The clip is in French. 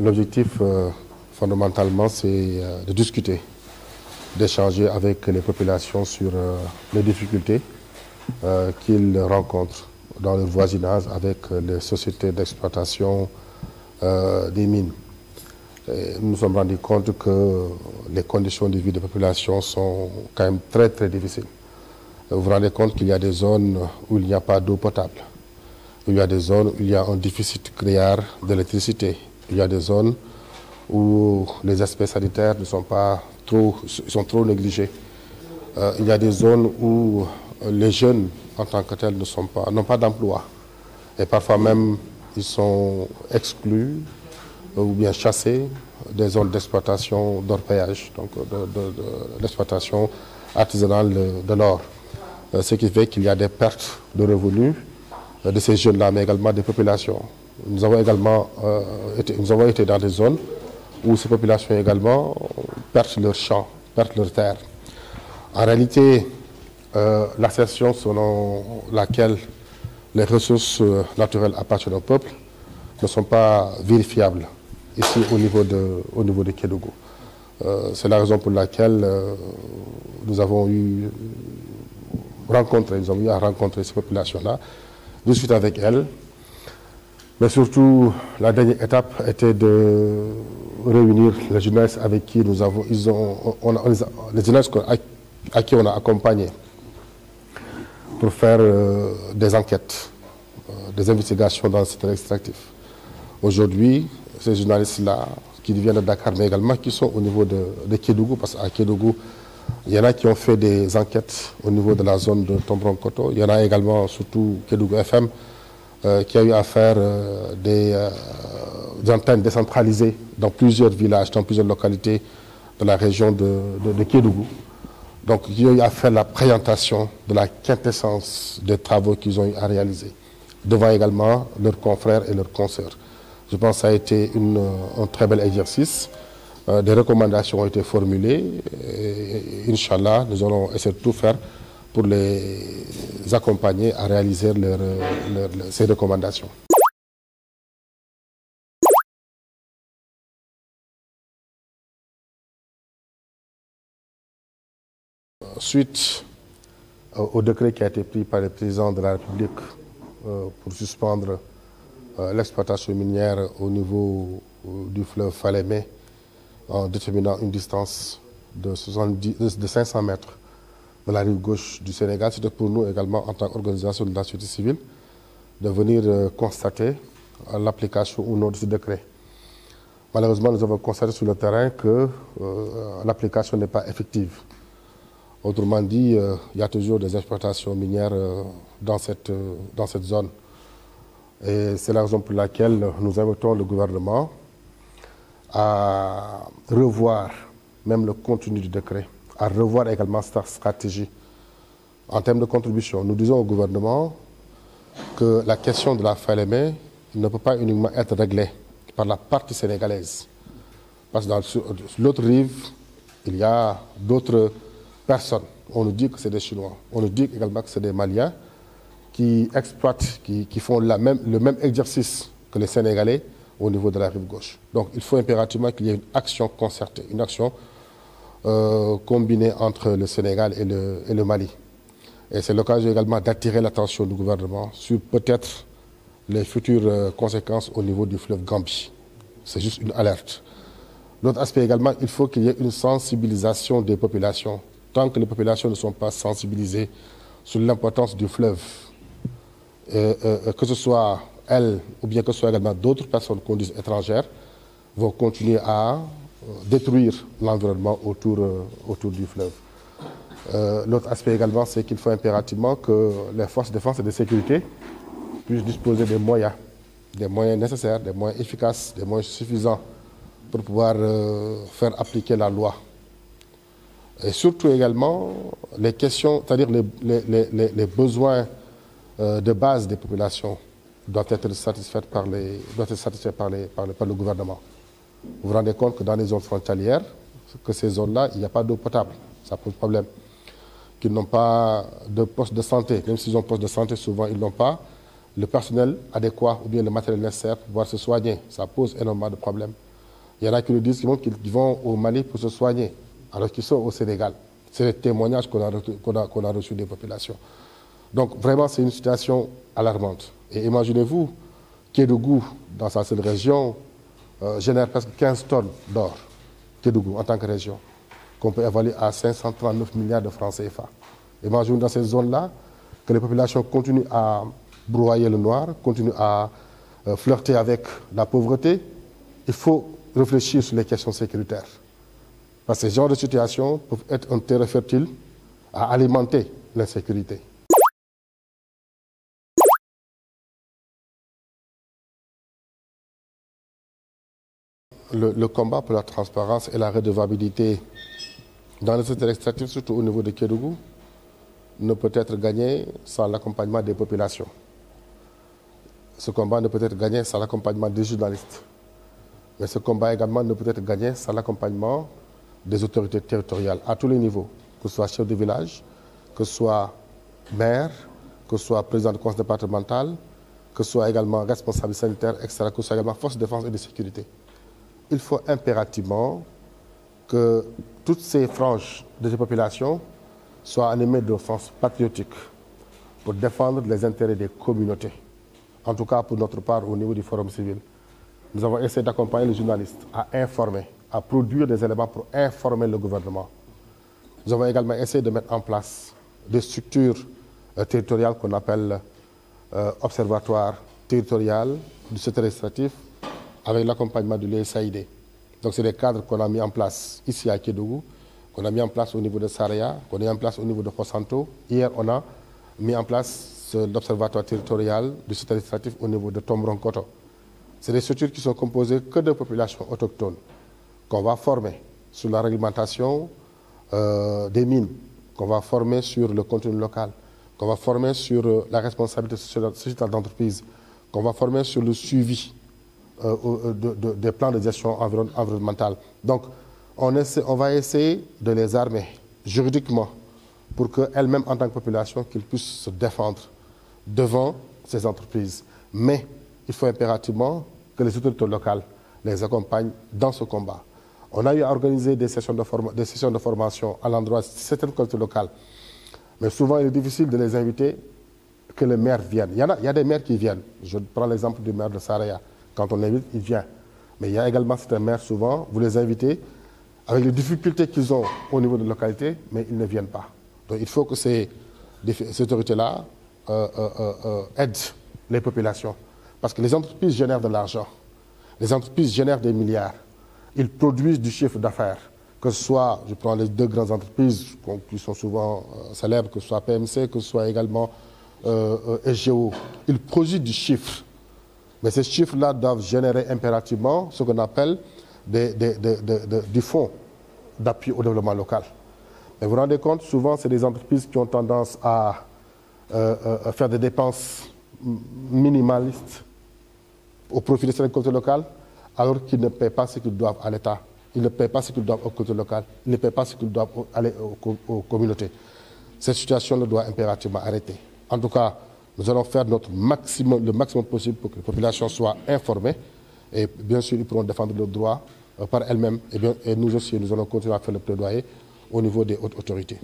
L'objectif fondamentalement c'est de discuter, d'échanger avec les populations sur les difficultés qu'ils rencontrent dans le voisinage avec les sociétés d'exploitation des mines. nous nous sommes rendus compte que les conditions de vie des populations sont quand même très très difficiles. Vous vous rendez compte qu'il y a des zones où il n'y a pas d'eau potable. Il y a des zones où il y a un déficit criard d'électricité. Il y a des zones où les aspects sanitaires ne sont pas trop, sont trop négligés. Euh, il y a des zones où les jeunes en tant que tels pas, n'ont pas d'emploi. Et parfois même, ils sont exclus ou bien chassés des zones d'exploitation d'orpaillage, donc d'exploitation artisanale de l'or. Euh, ce qui fait qu'il y a des pertes de revenus euh, de ces jeunes-là, mais également des populations. Nous avons également euh, été, nous avons été dans des zones où ces populations également perdent leur champ, perdent leur terre. En réalité, l'assertion selon laquelle les ressources naturelles appartiennent au peuple ne sont pas vérifiables ici au niveau de, au niveau de Kédougou. C'est la raison pour laquelle nous avons eu à rencontrer ces populations-là, discuter avec elles. Mais surtout, la dernière étape était de réunir les journalistes avec qui nous avons, ils ont, les journalistes à, qui on a accompagné pour faire euh, des enquêtes, euh, des investigations dans le secteur extractif. Aujourd'hui, ces journalistes-là, qui viennent de Dakar, mais également qui sont au niveau de, de Kédougou, parce qu'à Kédougou, il y en a qui ont fait des enquêtes au niveau de la zone de Tombron-Koto. Il y en a également, surtout Kédougou FM, euh, qui a eu à faire euh, euh, des, antennes décentralisées dans plusieurs villages, dans plusieurs localités de la région de, de, Kédougou. Donc, ils ont eu à faire la présentation de la quintessence des travaux qu'ils ont eu à réaliser, devant également leurs confrères et leurs consoeurs. Je pense que ça a été un très bel exercice. Des recommandations ont été formulées. Et, Inch'Allah, nous allons essayer de tout faire pour les accompagner à réaliser ces recommandations. Suite au décret qui a été pris par le président de la République euh, pour suspendre euh, l'exploitation minière au niveau du fleuve Falémé, en déterminant une distance de, 70, de 500 mètres de la rive gauche du Sénégal. C'était pour nous également, en tant qu'organisation de la société civile, de venir euh, constater euh, l'application ou non de ce décret. Malheureusement, nous avons constaté sur le terrain que euh, l'application n'est pas effective. Autrement dit, il y a toujours des exploitations minières dans, cette, dans cette zone. Et c'est la raison pour laquelle nous invitons le gouvernement à revoir même le contenu du décret, à revoir également sa stratégie en termes de contribution. Nous disons au gouvernement que la question de la FLME ne peut pas uniquement être réglée par la partie sénégalaise. Parce que sur l'autre rive, il y a d'autres personnes. On nous dit que c'est des Chinois. On nous dit également que c'est des Maliens qui exploitent, qui, font le même exercice que les Sénégalais au niveau de la rive gauche. Donc il faut impérativement qu'il y ait une action concertée, une action euh, combinée entre le Sénégal et le, Mali. Et c'est l'occasion également d'attirer l'attention du gouvernement sur peut-être les futures euh, conséquences au niveau du fleuve Gambie. C'est juste une alerte. L'autre aspect également, il faut qu'il y ait une sensibilisation des populations. Tant que les populations ne sont pas sensibilisées sur l'importance du fleuve, euh, que ce soit elles, ou bien que ce soit également d'autres personnes qu'on étrangères, vont continuer à détruire l'environnement autour, euh, autour du fleuve. Euh, l'autre aspect également, c'est qu'il faut impérativement que les forces de défense et de sécurité puissent disposer des moyens, des moyens nécessaires, des moyens efficaces, des moyens suffisants pour pouvoir faire appliquer la loi. Et surtout également les questions, c'est-à-dire les, les, besoins de base des populations doit être satisfaite par, les, doit être satisfait par, les, par, le, gouvernement. Vous vous rendez compte que dans les zones frontalières, que ces zones-là, il n'y a pas d'eau potable. Ça pose problème. Qu'ils n'ont pas de poste de santé. Même s'ils ont poste de santé, souvent ils n'ont pas le personnel adéquat ou bien le matériel nécessaire pour pouvoir se soigner. Ça pose énormément de problèmes. Il y en a qui nous disent qu'ils vont au Mali pour se soigner, alors qu'ils sont au Sénégal. C'est le témoignage qu'on a, reçu des populations. Donc vraiment, c'est une situation alarmante. Et imaginez-vous, Kédougou, dans sa seule région, euh, génère presque 15 tonnes d'or. Kédougou, en tant que région, qu'on peut évaluer à 539 milliards de francs CFA. Imaginez dans ces zones-là que les populations continuent à broyer le noir, continuent à euh, flirter avec la pauvreté. Il faut réfléchir sur les questions sécuritaires. Parce que ces genres de situations peuvent être un terrain fertile à alimenter l'insécurité. Le, combat pour la transparence et la redevabilité dans le secteur extractif, surtout au niveau de Kédougou, ne peut être gagné sans l'accompagnement des populations. Ce combat ne peut être gagné sans l'accompagnement des journalistes. Mais ce combat également ne peut être gagné sans l'accompagnement des autorités territoriales à tous les niveaux, que ce soit chef de village, que ce soit maire, que ce soit président de conseil départemental, que ce soit également responsable sanitaire, etc., que ce soit également force de défense et de sécurité. Il faut impérativement que toutes ces franges de la population soient animées de force patriotique pour défendre les intérêts des communautés. En tout cas, pour notre part, au niveau du Forum civil, nous avons essayé d'accompagner les journalistes à informer à produire des éléments pour informer le gouvernement. Nous avons également essayé de mettre en place des structures euh, territoriales qu'on appelle euh, observatoires territoriales du secteur administratif avec l'accompagnement de l'USAID. Donc c'est des cadres qu'on a mis en place ici à Kédougou, qu'on a mis en place au niveau de Saraya, qu'on a mis en place au niveau de Posanto. Hier, on a mis en place l'observatoire territorial du secteur administratif au niveau de Tombronkoto. C'est des structures qui sont composées que de populations autochtones qu'on va former sur la réglementation euh, des mines, qu'on va former sur le contenu local, qu'on va former sur euh, la responsabilité sociétale d'entreprise, qu'on va former sur le suivi euh, des plans de gestion environnementale. Donc, on, va essayer de les armer juridiquement pour qu'elles-mêmes, en tant que population, puissent se défendre devant ces entreprises. Mais il faut impérativement que les autorités locales les accompagnent dans ce combat. On a eu à organiser des sessions de, des sessions de formation à l'endroit de certaines collectivités locales. Mais souvent, il est difficile de les inviter que les maires viennent. Il y, a, il y a des maires qui viennent. Je prends l'exemple du maire de Saraya. Quand on l'invite, il vient. Mais il y a également certains maires, souvent, vous les invitez avec les difficultés qu'ils ont au niveau de la localité, mais ils ne viennent pas. Donc il faut que ces, autorités-là euh, euh, euh, aident les populations. Parce que les entreprises génèrent de l'argent. Les entreprises génèrent des milliards ils produisent du chiffre d'affaires. Que ce soit, je prends les deux grandes entreprises qui sont souvent célèbres, que ce soit PMC, que ce soit également SGO, ils produisent du chiffre. Mais ces chiffres-là doivent générer impérativement ce qu'on appelle des, du fonds d'appui au développement local. Mais vous vous rendez compte, souvent, c'est des entreprises qui ont tendance à euh, faire des dépenses minimalistes au profit des collectivités locales alors qu'ils ne paient pas ce qu'ils doivent à l'État, ils ne paient pas ce qu'ils doivent aux cultures locales, ils ne paient pas ce qu'ils doivent aller aux, communautés. Cette situation doit impérativement arrêter. En tout cas, nous allons faire le maximum possible pour que les populations soient informées et bien sûr, ils pourront défendre leurs droits euh, par elles-mêmes et, et nous aussi, nous allons continuer à faire le plaidoyer au niveau des hautes autorités.